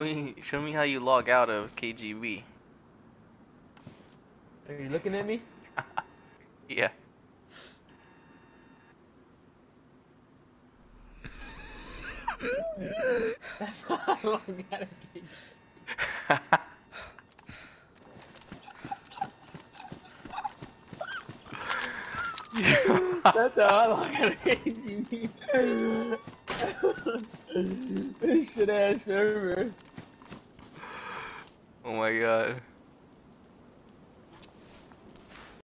Show me, show me how you log out of KGB. Are you looking at me? Yeah. That's how I gotta keep. That's how I gotta keep. this shit ass server. Oh my god.